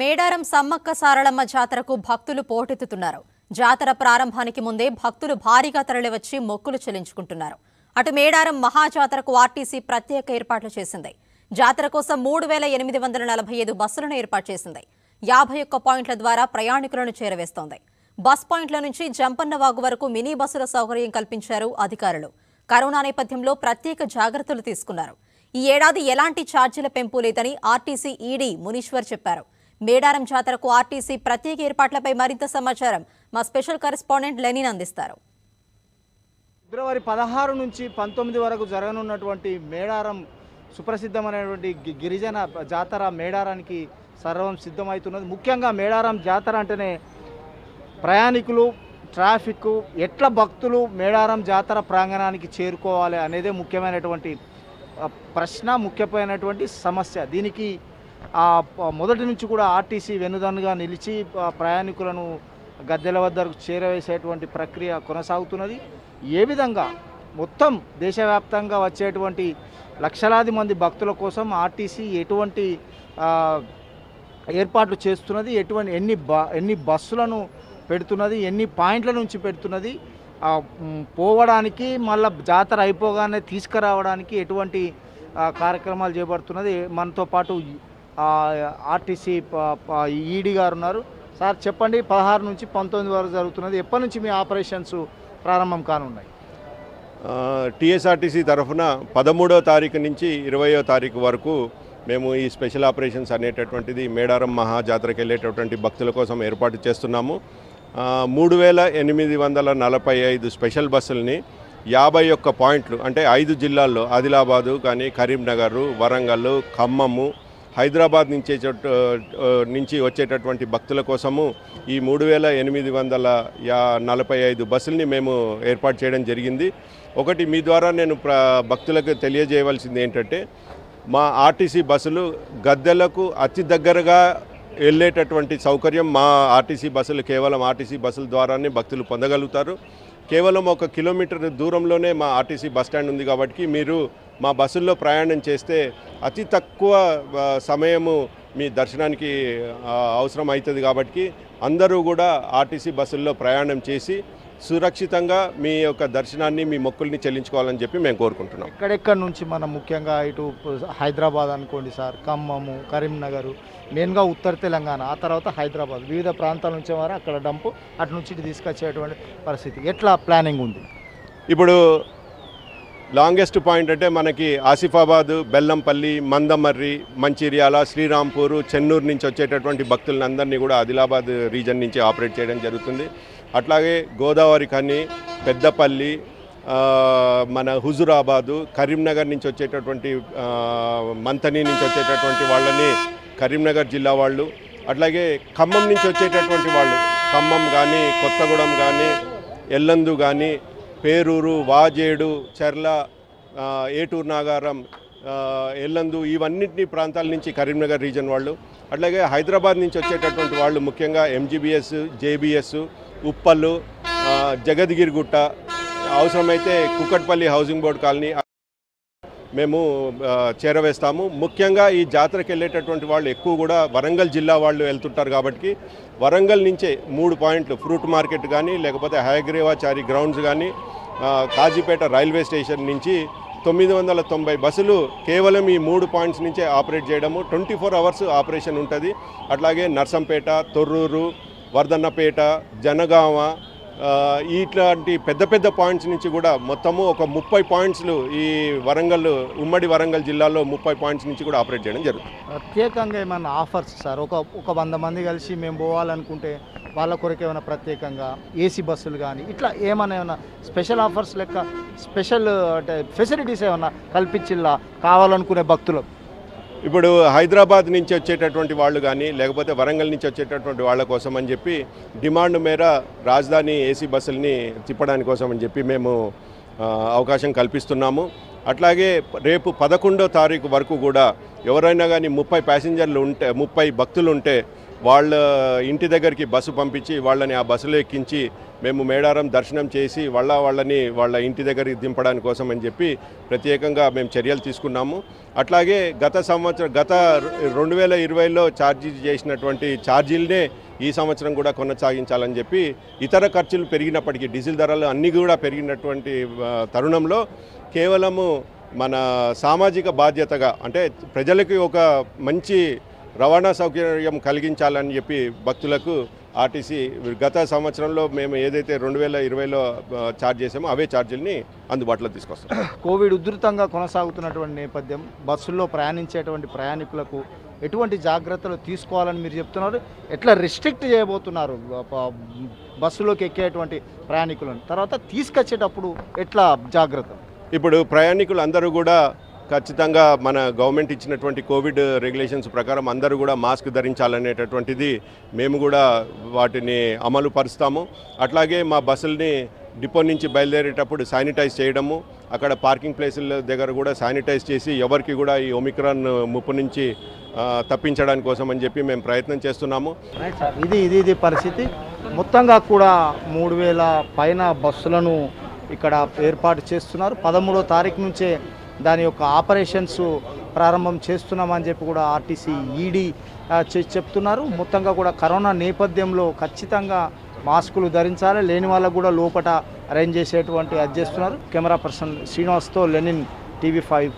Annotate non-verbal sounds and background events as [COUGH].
మేడారం సమ్మక్క సారళమ్మ జాతరకు భక్తులు పోటెత్తుతున్నారు. జాతర ప్రారంభానికి ముందే భక్తులు భారీగా తరలివచ్చి మొక్కులు చెల్లించుకుంటున్నారు. అటు మేడారం మహాజాతరకు ఆర్టీసీ ప్రత్యేక ఏర్పాట్లు చేసింది. జాతర కోసం మూడు వేల ఎనిమిది వందల నలభై ఐదు బస్సులను ఏర్పాటు చేసింది. యాభై ఒక్క పాయింట్ల ద్వారా ప్రయాణికులను చేరవేస్తోంది. బస్ పాయింట్ల నుంచి జంపన్న వాగు వరకు మినీ బస్సుల సౌకర్యం కల్పించారు అధికారులు. కరోనా నేపథ్యంలో ప్రత్యేక జాగ్రత్తలు తీసుకున్నారు. ఈ ఏడాది ఎలాంటి ఛార్జీల పెంపు లేదని ఆర్టీసీ ఈడీ మునీశ్వర్ చెప్పారు. మేడారం జాతరకు ఆర్టీసీ ప్రత్యేక ఏర్పాట్లపై మరింత సమాచారం. మా స్పెషల్ కరెస్పాండెంట్ లెనిన్ అందిస్తారు. ఫిబ్రవరి పదహారు నుంచి పంతొమ్మిది వరకు జరగనున్నటువంటి మేడారం సుప్రసిద్ధమైనటువంటి గిరిజన జాతర మేడారానికి సర్వం సిద్ధమవుతున్నది ముఖ్యంగా మేడారం జాతర అంటేనే ప్రయాణికులు ట్రాఫిక్ ఎట్ల భక్తులు మేడారం జాతర ప్రాంగణానికి చేరుకోవాలి అనేదే ముఖ్యమైనటువంటి ప్రశ్న ముఖ్యమైనటువంటి సమస్య. దీనికి మొదటి నుంచి కూడా ఆర్టీసీ వెనుదన్నుగా నిలిచి ప్రయాణికులను గద్దెల వద్దకు చేరవేసేటువంటి ప్రక్రియ కొనసాగుతున్నది. ఏ విధంగా మొత్తం దేశవ్యాప్తంగా వచ్చేటువంటి లక్షలాది మంది భక్తుల కోసం ఆర్టీసీ ఎటువంటి ఏర్పాట్లు చేస్తున్నది ఎటువంటి ఎన్ని బ ఎన్ని బస్సులను పెడుతున్నది ఎన్ని పాయింట్ల నుంచి పెడుతున్నది పోవడానికి మళ్ళీ జాతర అయిపోగానే తీసుకురావడానికి ఎటువంటి కార్యక్రమాలు చేపడుతున్నది మనతో పాటు ఆర్టీసీ ఈడీ గారు ఉన్నారు. సార్ చెప్పండి పదహారు నుంచి పంతొమ్మిది వరకు జరుగుతున్నది. ఎప్పటి నుంచి మీ ఆపరేషన్స్ ప్రారంభం కానున్నాయి? టీఎస్ఆర్టీసీ తరఫున పదమూడవ తారీఖు నుంచి ఇరవయో తారీఖు వరకు మేము ఈ స్పెషల్ ఆపరేషన్స్ అనేటటువంటిది మేడారం మహాజాతరకు వెళ్ళేటటువంటి భక్తుల కోసం ఏర్పాటు చేస్తున్నాము. మూడు వేల ఎనిమిది వందల నలభై ఐదు స్పెషల్ బస్సుల్ని యాభై ఒక్క పాయింట్లు అంటే ఐదు జిల్లాల్లో ఆదిలాబాదు కానీ కరీంనగర్ వరంగల్ ఖమ్మము హైదరాబాద్ నుంచి నుంచి వచ్చేటటువంటి భక్తుల కోసము ఈ మూడు వేల ఎనిమిది వందల యా నలభై ఐదు బస్సుల్ని మేము ఏర్పాటు చేయడం జరిగింది. ఒకటి మీ ద్వారా నేను భక్తులకు తెలియజేయవలసింది ఏంటంటే మా ఆర్టీసీ బస్సులు గద్దెలకు అతి దగ్గరగా వెళ్ళేటటువంటి సౌకర్యం మా ఆర్టీసీ బస్సులు కేవలం ఆర్టీసీ బస్సుల ద్వారానే భక్తులు పొందగలుగుతారు. కేవలం ఒక కిలోమీటర్ దూరంలోనే మా ఆర్టీసీ బస్ స్టాండ్ ఉంది కాబట్టి మీరు మా బస్సుల్లో ప్రయాణం చేస్తే అతి తక్కువ సమయము మీ దర్శనానికి అవసరం అవుతుంది కాబట్టి అందరూ కూడా ఆర్టీసీ బస్సుల్లో ప్రయాణం చేసి సురక్షితంగా మీ యొక్క దర్శనాన్ని మీ మొక్కుల్ని చెల్లించుకోవాలని చెప్పి మేము కోరుకుంటున్నాం. ఎక్కడెక్కడి నుంచి మనం ముఖ్యంగా ఇటు హైదరాబాద్ అనుకోండి సార్ ఖమ్మము కరీంనగర్ మెయిన్గా ఉత్తర తెలంగాణ ఆ తర్వాత హైదరాబాద్ వివిధ ప్రాంతాల నుంచి వారు అక్కడ డంపు అటు నుంచి తీసుకొచ్చేటువంటి పరిస్థితి. ఎట్లా ప్లానింగ్ ఉంది? ఇప్పుడు లాంగెస్ట్ పాయింట్ అంటే మనకి ఆసిఫాబాద్ బెల్లంపల్లి మందమర్రి మంచిర్యాల శ్రీరాంపూర్ చెన్నూరు నుంచి వచ్చేటటువంటి భక్తులందరినీ కూడా ఆదిలాబాద్ రీజన్ నుంచి ఆపరేట్ చేయడం జరుగుతుంది. అట్లాగే గోదావరి కానీ పెద్దపల్లి మన హుజురాబాదు కరీంనగర్ నుంచి వచ్చేటటువంటి మంతని నుంచి వచ్చేటటువంటి వాళ్ళని కరీంనగర్ జిల్లా వాళ్ళు అట్లాగే ఖమ్మం నుంచి వచ్చేటటువంటి వాళ్ళు ఖమ్మం కానీ కొత్తగూడెం కానీ ఎల్లందు కానీ పేరూరు వాజేడు చెర్ల ఏటూరు నాగారం ఎల్లందు ఇవన్నింటినీ ప్రాంతాల నుంచి కరీంనగర్ రీజన్ వాళ్ళు. అట్లాగే హైదరాబాద్ నుంచి వచ్చేటటువంటి వాళ్ళు ముఖ్యంగా ఎంజీబీఎస్ జేబీఎస్ ఉప్పల్లు జగద్గిరిగుట్ట అవసరమైతే కుక్కట్పల్లి హౌసింగ్ బోర్డ్ కాలనీ మేము చేరవేస్తాము. ముఖ్యంగా ఈ జాతరకి వెళ్ళేటటువంటి వాళ్ళు ఎక్కువ కూడా వరంగల్ జిల్లా వాళ్ళు వెళ్తుంటారు కాబట్టి వరంగల్ నుంచే మూడు పాయింట్లు ఫ్రూట్ మార్కెట్ కానీ లేకపోతే హయగ్రేవాచారి గ్రౌండ్స్ కానీ కాజీపేట రైల్వే స్టేషన్ నుంచి తొమ్మిది వందల తొంభై బస్సులు కేవలం ఈ మూడు పాయింట్స్ నుంచే ఆపరేట్ చేయడము. ట్వంటీ ఫోర్ అవర్స్ ఆపరేషన్ ఉంటుంది. అట్లాగే నర్సంపేట తొర్రూరు వర్ధన్నపేట జనగామ ఇట్లాంటి పెద్ద పెద్ద పాయింట్స్ నుంచి కూడా మొత్తము ఒక ముప్పై పాయింట్స్లు ఈ వరంగల్ ఉమ్మడి వరంగల్ జిల్లాలో ముప్పై పాయింట్స్ నుంచి కూడా ఆపరేట్ చేయడం జరుగుతుంది. ప్రత్యేకంగా ఏమైనా ఆఫర్స్ సార్? ఒక ఒక వంద మంది కలిసి మేము పోవాలనుకుంటే వాళ్ళ కొరకు ఏమైనా ప్రత్యేకంగా ఏసీ బస్సులు కానీ ఇట్లా ఏమైనా ఏమైనా స్పెషల్ ఆఫర్స్ లెక్క స్పెషల్ అంటే ఫెసిలిటీస్ ఏమైనా కల్పించిల్లా కావాలనుకునే భక్తులకు? ఇప్పుడు హైదరాబాద్ నుంచి వచ్చేటటువంటి వాళ్ళు కానీ లేకపోతే వరంగల్ నుంచి వచ్చేటటువంటి వాళ్ళ కోసం అని చెప్పి డిమాండ్ మేర రాజధాని ఏసీ బస్సుల్ని తిప్పడానికి కోసం అని చెప్పి మేము అవకాశం కల్పిస్తున్నాము. అట్లాగే రేపు పదకొండో తారీఖు వరకు కూడా ఎవరైనా కానీ ముప్పై ప్యాసింజర్లు ఉంటే ముప్పై భక్తులు ఉంటే వాళ్ళ ఇంటి దగ్గరికి బస్సు పంపించి వాళ్ళని ఆ బస్సులో ఎక్కించి మేము మేడారం దర్శనం చేసి వాళ్ళ వాళ్ళని వాళ్ళ ఇంటి దగ్గరికి దింపడానికి కోసం అని చెప్పి ప్రత్యేకంగా మేము చర్యలు తీసుకున్నాము. అట్లాగే గత సంవత్సరం గత రెండు వేల ఇరవైలో ఛార్జీ చేసినటువంటి ఛార్జీలనే ఈ సంవత్సరం కూడా కొనసాగించాలని చెప్పి ఇతర ఖర్చులు పెరిగినప్పటికీ డీజిల్ ధరలు అన్నీ కూడా పెరిగినటువంటి తరుణంలో కేవలము మన సామాజిక బాధ్యతగా అంటే ప్రజలకి ఒక మంచి రవాణా సౌకర్యం కలిగించాలని చెప్పి భక్తులకు ఆర్టీసీ గత సంవత్సరంలో మేము ఏదైతే రెండు వేల ఇరవైలో ఛార్జ్ చేసామో అవే ఛార్జీలని అందుబాటులో తీసుకొస్తాం. [COUGHS] కోవిడ్ ఉధృతంగా కొనసాగుతున్నటువంటి నేపథ్యం బస్సుల్లో ప్రయాణించేటువంటి ప్రయాణికులకు ఎటువంటి జాగ్రత్తలు తీసుకోవాలని మీరు చెప్తున్నారు? ఎట్లా రిస్ట్రిక్ట్ చేయబోతున్నారు బస్సులోకి ఎక్కేటువంటి ప్రయాణికులను? తర్వాత తీసుకొచ్చేటప్పుడు ఎట్లా జాగ్రత్త? ఇప్పుడు ప్రయాణికులు అందరూ కూడా ఖచ్చితంగా మన గవర్నమెంట్ ఇచ్చినటువంటి కోవిడ్ రెగ్యులేషన్స్ ప్రకారం అందరూ కూడా మాస్క్ ధరించాలనేటటువంటిది మేము కూడా వాటిని అమలు పరుస్తాము. అట్లాగే మా బస్సుల్ని డిపో నుంచి బయలుదేరేటప్పుడు శానిటైజ్ చేయడము అక్కడ పార్కింగ్ ప్లేసుల దగ్గర కూడా శానిటైజ్ చేసి ఎవరికి కూడా ఈ ఒమిక్రాన్ ముప్పు నుంచి తప్పించడానికి కోసం అని చెప్పి మేము ప్రయత్నం చేస్తున్నాము. ఇది ఇది ఇది పరిస్థితి. మొత్తంగా కూడా మూడు వేల పైన బస్సులను ఇక్కడ ఏర్పాటు చేస్తున్నారు. పదమూడో తారీఖు నుంచే దాని యొక్క ఆపరేషన్స్ ప్రారంభం చేస్తున్నామని చెప్పి కూడా ఆర్టీసీ ఈడీ చెప్తున్నారు. మొత్తంగా కూడా కరోనా నేపథ్యంలో ఖచ్చితంగా మాస్కులు ధరించాలి. లేని వాళ్ళకు కూడా లోపల అరేంజ్ చేసేటువంటి అది చేస్తున్నారు. కెమెరా పర్సన్ శ్రీనివాస్తో లెనిన్ టీవీ ఫైవ్.